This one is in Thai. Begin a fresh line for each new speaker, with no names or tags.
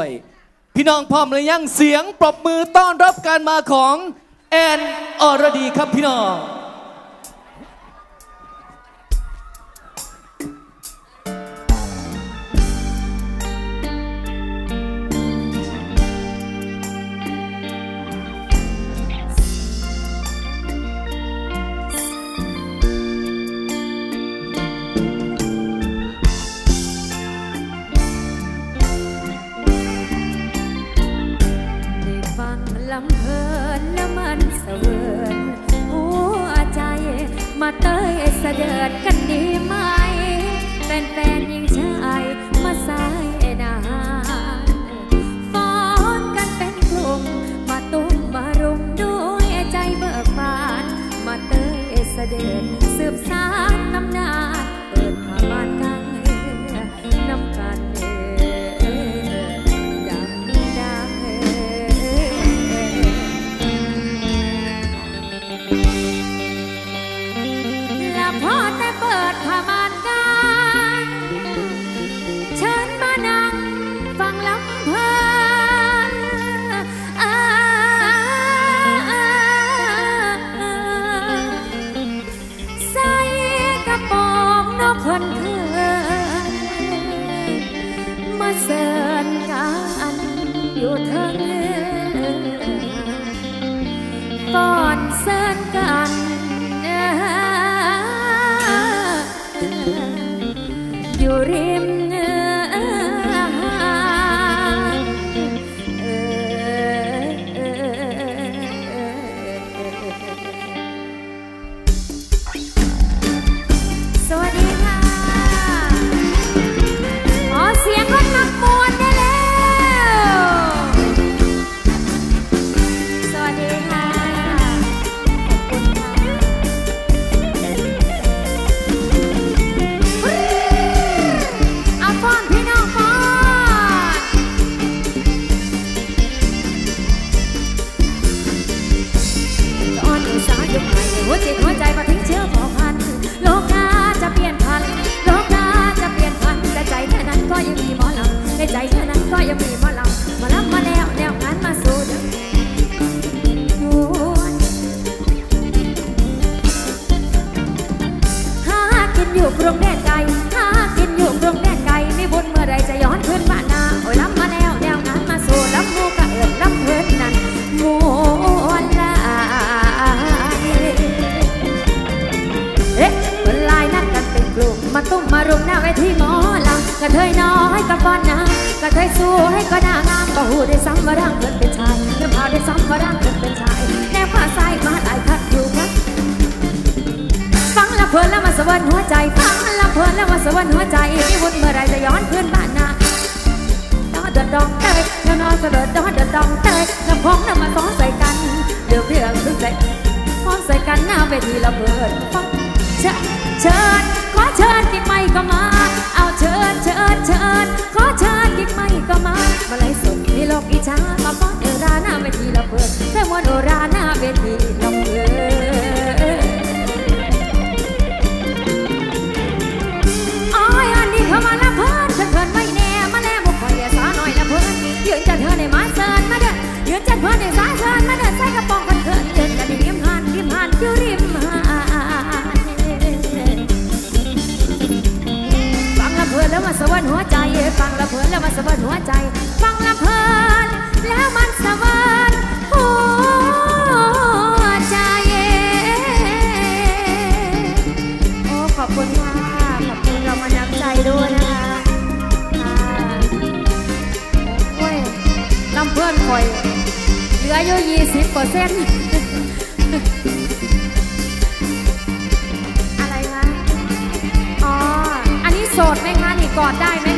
วยพี่น้องพร้อมหรือยังเสียงปรบมือต้อนรับการมาของแอนอรดีครับพี่น้อง
ยเด็จสืบสานตำนานเปิดผ้าบ้านกันน้ำกันเอ่ยดังดังและพอแต่เปิดผ้าม่าน มาเสิร์นกัน มารุมหน้าเวทีหมอลำกระเทยน้อยกับฟอนนากระเทยสวยก็หน้างามก็หูได้ซ้ำว่าร่างเพิ่นเป็นชายเนื้อผ้าได้ซ้ำว่าร่างเพิ่นเป็นชายแนวผ้าใส่มาหลายคัดอยู่ครับฟังล้วเพลินแล้วมาสวรรค์หัวใจฟังล้วเพลินแล้วมาสวรรค์หัวใจนี่วุ่นเมื่อไรจะย้อนคืนบ้านนาดอเดือดดองเตยแล้วนอนก็เดือดดอเดือดดองเตยน้ำพองน้ำมาซ้อนใส่กันเดือดเดือดขึ้นใจพร้อมใส่กันหน้าเวทีละเพลินฟังเชิญเชิญขอเชิญกิ๊กไม่ ก็มา เอาเชิญเชิญเชิญขอเชิญกิ๊กไม่ก็มา มาเลยสุดมีโลกอิจฉามาฟ้อนเอราหน้าเวทีละเพลินแต่มวนโอราหน้าเวทีละเพลินอ้อยอันนี้เข้ามาละเพิ่นเพิ่นเพิ่นไม่แน่มาแน่บุกคอยสาวหน่อยละเพิ่นยืนจัดเธอในม้เซินมาเด้อยืนจัดเพิ่นในสาเซิน วมาสวรรค์หัวใจ ฟังละเพิ่นแล้วมันสวรรค์หัวใจ โอ้ ขอบคุณค่ะ ขอบคุณเรามาน้ำใจด้วยนะคะค่ะโอ้ยลำเพื่อนคอย เหลืออยู่ยี่สิบเปอร์เซ็นต์อะไรคะอ๋ออันนี้โสดไหมคะ นี่กอดได้ไหม